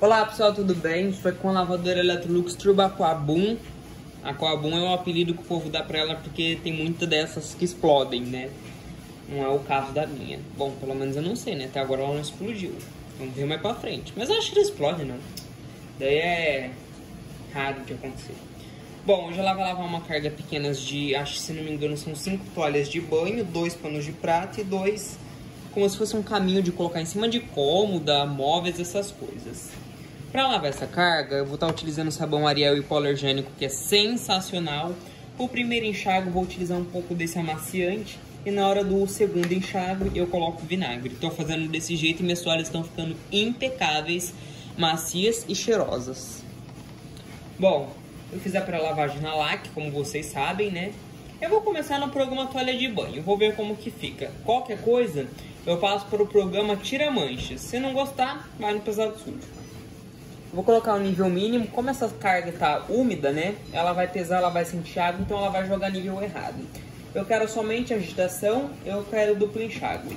Olá pessoal, tudo bem? Foi com a lavadora Electrolux Turbo Aquabum. Aquabum é um apelido que o povo dá pra ela porque tem muitas dessas que explodem, né? Não é o caso da minha. Bom, pelo menos eu não sei, né? Até agora ela não explodiu. Vamos ver mais pra frente. Mas eu acho que explode, não. Daí é raro de acontecer. Bom, hoje ela vai lavar uma carga pequena de, acho que se não me engano, são 5 toalhas de banho, dois panos de prato e dois como se fosse um caminho de colocar em cima de cômoda, móveis, essas coisas. Para lavar essa carga, eu vou estar utilizando o sabão Ariel hipoalergênico, que é sensacional. O primeiro enxágue, vou utilizar um pouco desse amaciante. E na hora do segundo enxágue, eu coloco vinagre. Estou fazendo desse jeito e minhas toalhas estão ficando impecáveis, macias e cheirosas. Bom, eu fiz a pré-lavagem na LAC, como vocês sabem, né? Eu vou começar no programa toalha de banho, vou ver como que fica. Qualquer coisa, eu passo para o programa Tira Manchas. Se não gostar, vai no pesado sujo. Vou colocar o nível mínimo. Como essa carga está úmida, né? Ela vai pesar, ela vai sentir água, então ela vai jogar nível errado. Eu quero somente agitação, eu quero duplo enxágue.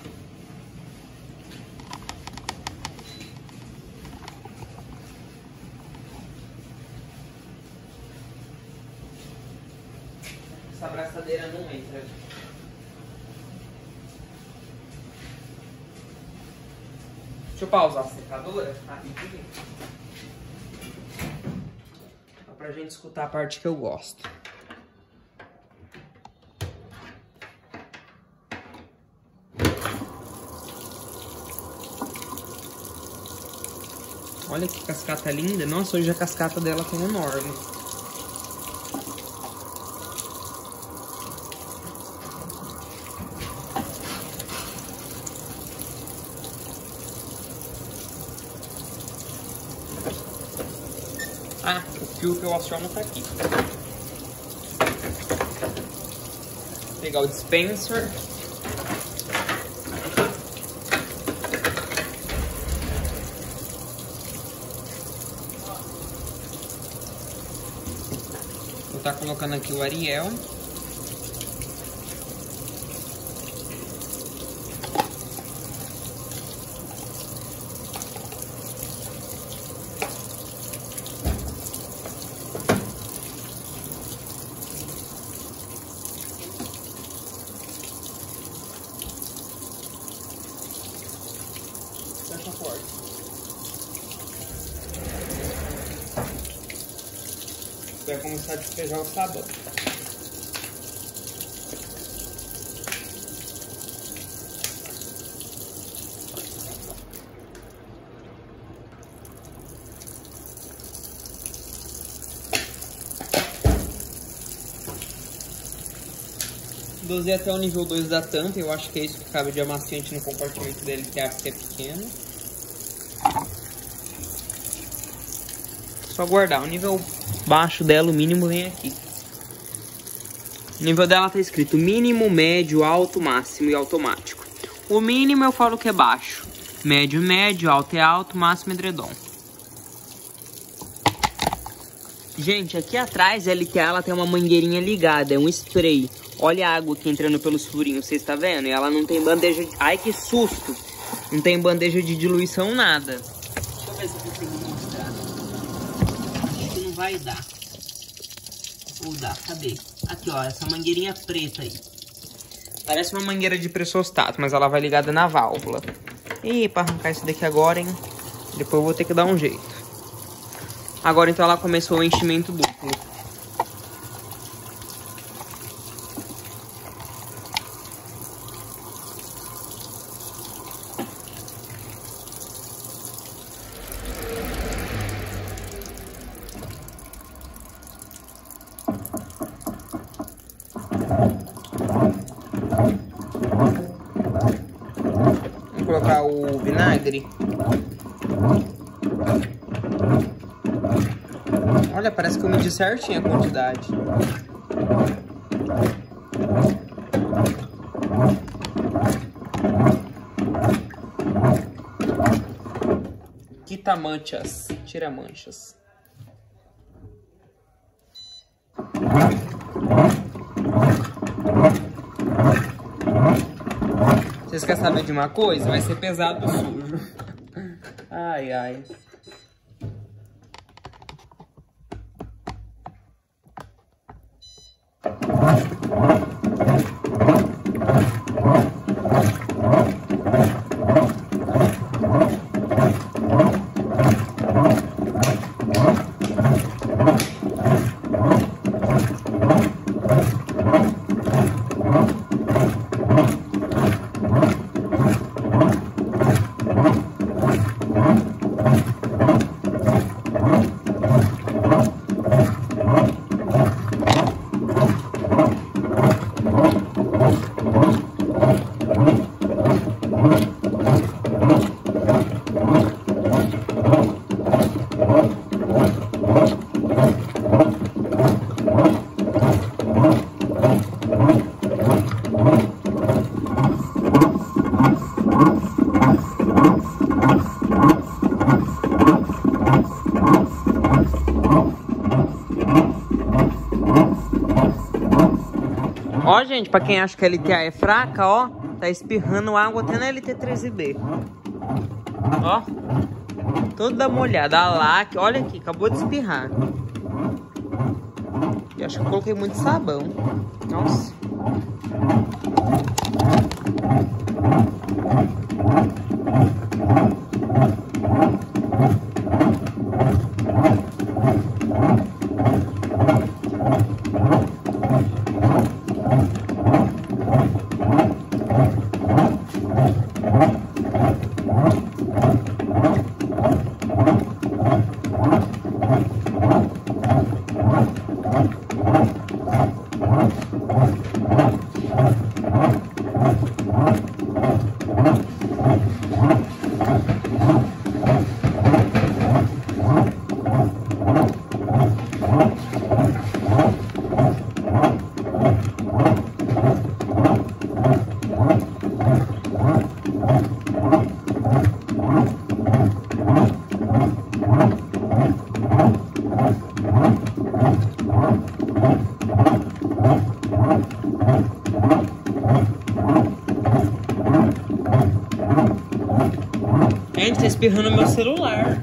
Essa abraçadeira não entra. Deixa eu pausar a secadora rapidinho pra gente escutar a parte que eu gosto. Olha que cascata linda. Nossa, hoje a cascata dela tá enorme. Ah, o fio que eu aciono tá aqui. Vou pegar o dispenser. Vou estar tá colocando aqui o Ariel. fecha a porta. Vai começar a despejar o sabão. Dosei até o nível 2 da tampa, eu acho que é isso que cabe de amaciante no compartimento dele, que é pequeno. Só guardar, o nível baixo dela, o mínimo vem aqui. O nível dela tá escrito mínimo, médio, alto, máximo e automático. O mínimo eu falo que é baixo, médio, médio, alto é alto, máximo é edredom. Gente, aqui atrás a LTA ela tem uma mangueirinha ligada, é um spray. Olha a água aqui entrando pelos furinhos, vocês estão vendo? E ela não tem bandeja de... Ai, que susto! Não tem bandeja de diluição, nada. Vai dar. Ou dá, cadê? Aqui, ó, essa mangueirinha preta aí. Parece uma mangueira de pressostato, mas ela vai ligada na válvula. E para arrancar isso daqui agora, hein? Depois eu vou ter que dar um jeito. Agora então ela começou o enchimento duplo. Vamos colocar o vinagre. Olha, parece que eu medi certinho a quantidade. Quita manchas, tira manchas. Vocês querem saber de uma coisa? Vai ser pesado sujo. Ai, ai. Ó, gente, pra quem acha que a LTA é fraca, ó, tá espirrando água até na LT13B. Ó, toda molhada. A LAC, olha aqui, acabou de espirrar. Eu acho que eu coloquei muito sabão. Nossa. Espirrando meu celular.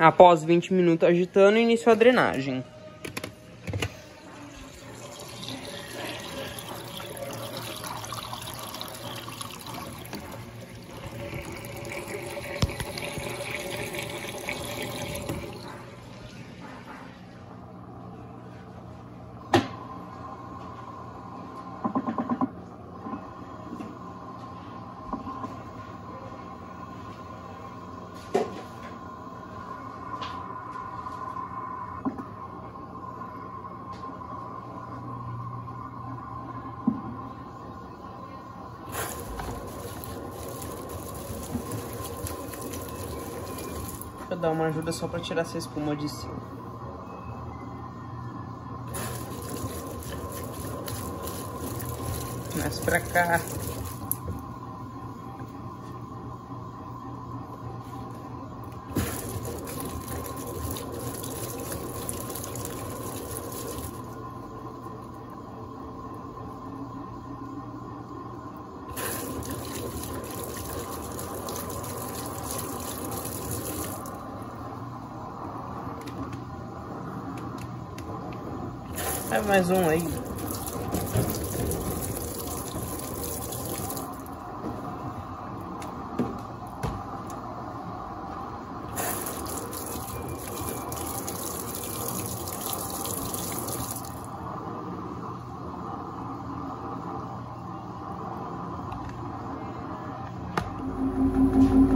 Após 20 minutos agitando, iniciou a drenagem. Eu dar uma ajuda só pra tirar essa espuma de cima. Mais pra cá. É mais um aí.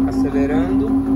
Acelerando.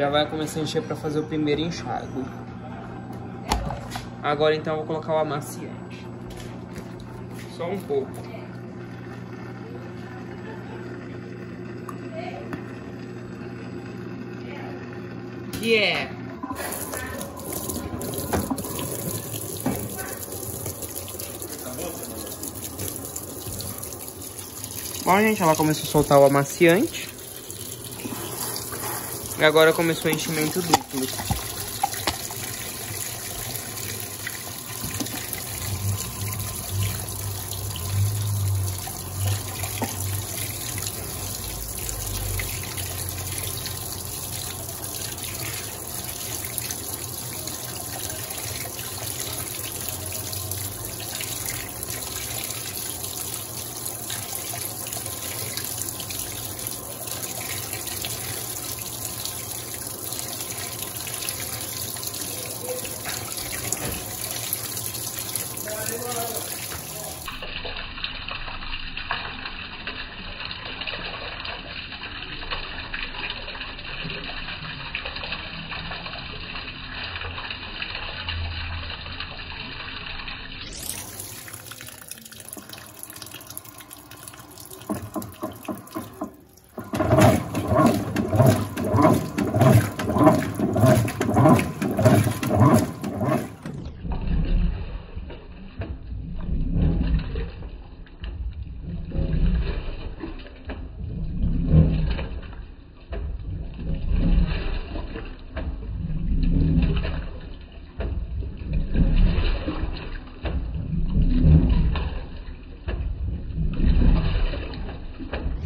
Já vai começar a encher para fazer o primeiro enxágue. Agora então eu vou colocar o amaciante. Só um pouco. Yeah! Bom, gente, ela começou a soltar o amaciante. E agora começou o enchimento duplo.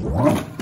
What?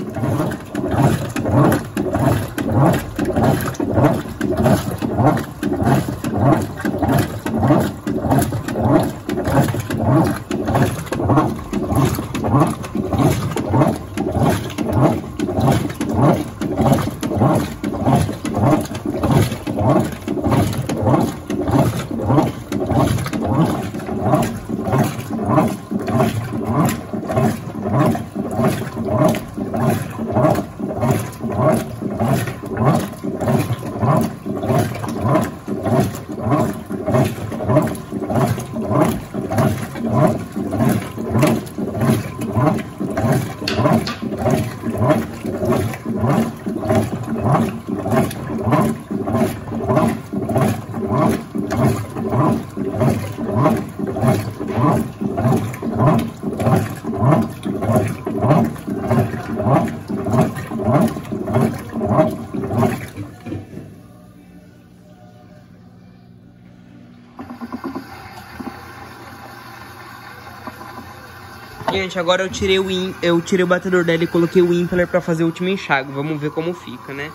Gente, agora eu tirei o in, eu tirei o batedor dela e coloquei o impeller pra fazer o último enxágue. Vamos ver como fica, né?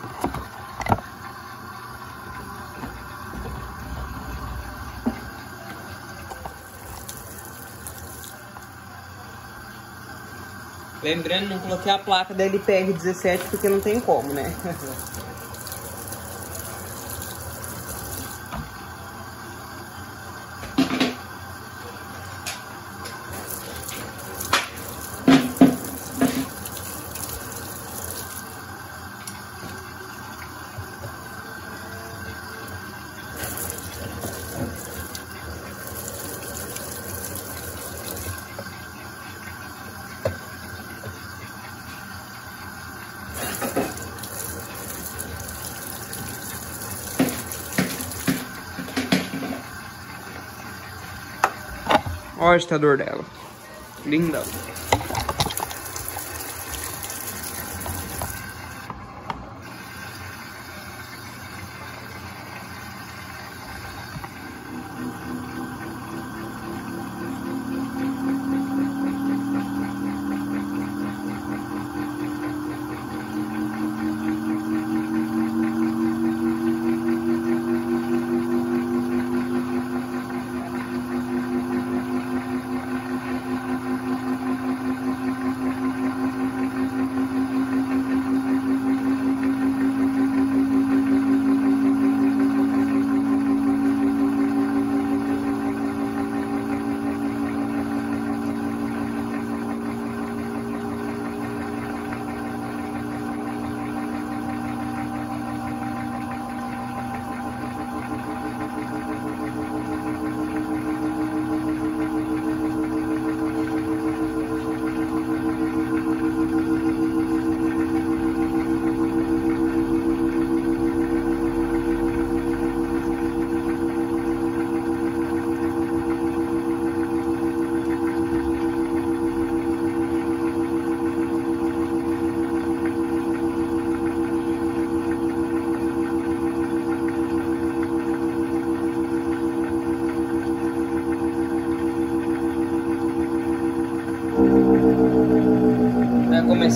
Lembrando, não coloquei a placa da LPR17 porque não tem como, né? Olha o agitador dela. Linda.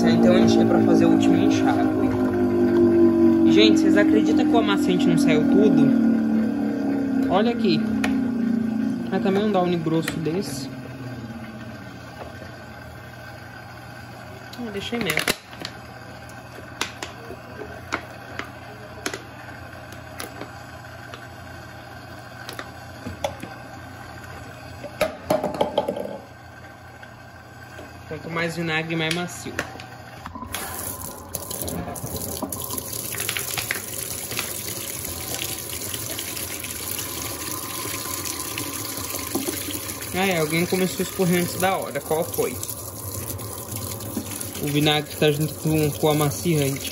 Então a encher pra fazer o último enxágue. Gente, vocês acreditam que o amaciante não saiu tudo? Olha aqui. Mas também um downy grosso desse. Ah, deixei mesmo. Quanto mais vinagre, mais macio. Ah, alguém começou a escorrer antes da hora. Qual foi? O vinagre que tá junto com, com o amaciante.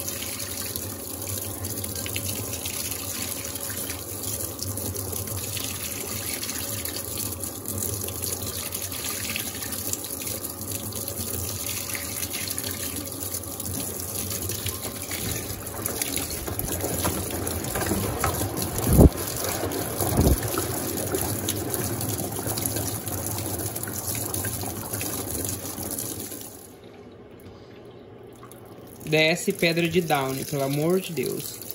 Desce pedra de Downey, pelo amor de Deus.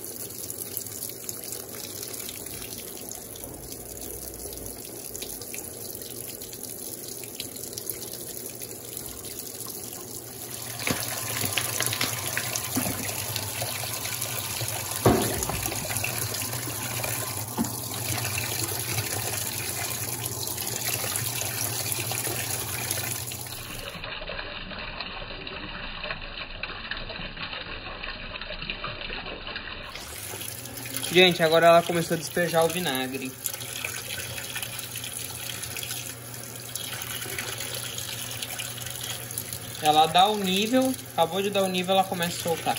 Gente, agora ela começou a despejar o vinagre. Ela dá o nível, acabou de dar o nível, ela começa a soltar.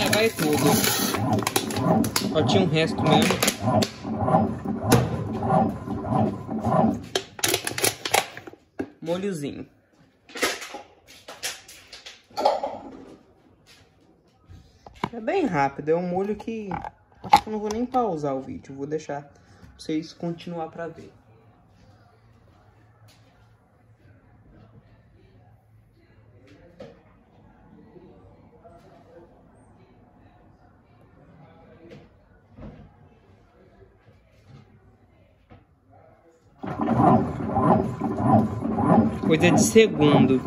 É, vai tudo. Só tinha um resto mesmo. Molhozinho. É bem rápido, é um molho que... Acho que eu não vou nem pausar o vídeo, vou deixar vocês continuar pra ver. Coisa de segundo.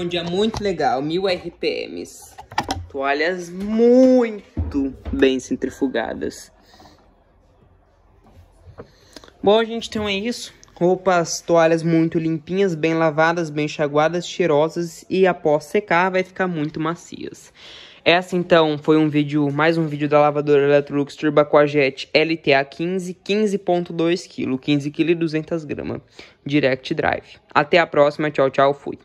Um dia muito legal, mil RPMs. Toalhas muito bem centrifugadas. Bom, gente, então é isso. Roupas, toalhas muito limpinhas, bem lavadas, bem enxaguadas, cheirosas e após secar vai ficar muito macias. Essa então foi um vídeo, mais um vídeo da lavadora Electrolux Turboquajet LTA 15, 15.2 kg, 15 kg e 200 gramas, Direct Drive. Até a próxima, tchau, tchau, fui.